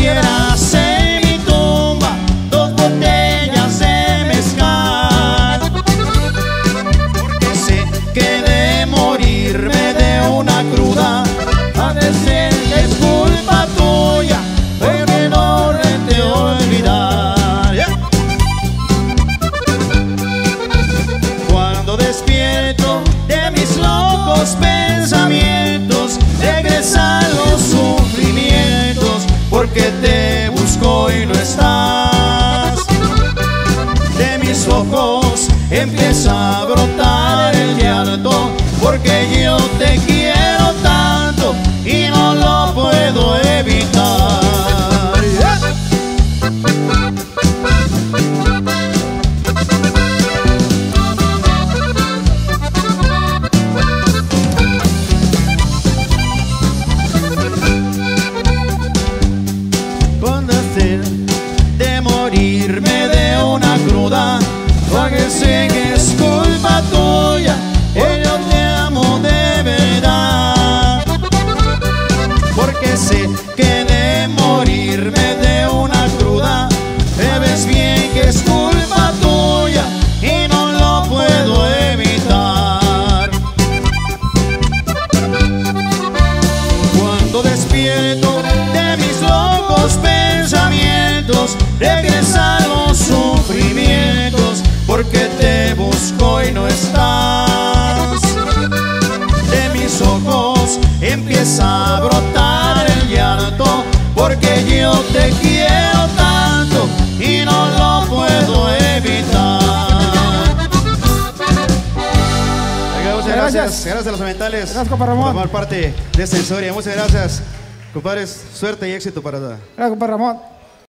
pusieras en mi tumba dos botellas de mezcal. Porque sé que de morirme de una cruda ha de ser es culpa tuya, pero no te olvidar. Cuando despierto de mis locos mis ojos empieza a brotar el llanto, porque yo te quiero tanto y no lo puedo evitar. Con hacer de morirme de Porque sé que puedo evitar. Oiga, muchas gracias. Gracias. Gracias a los ambientales Gracias, compa Ramón. por formar parte de esta historia. Muchas gracias. Compadres, suerte y éxito para Gracias, compadre Ramón.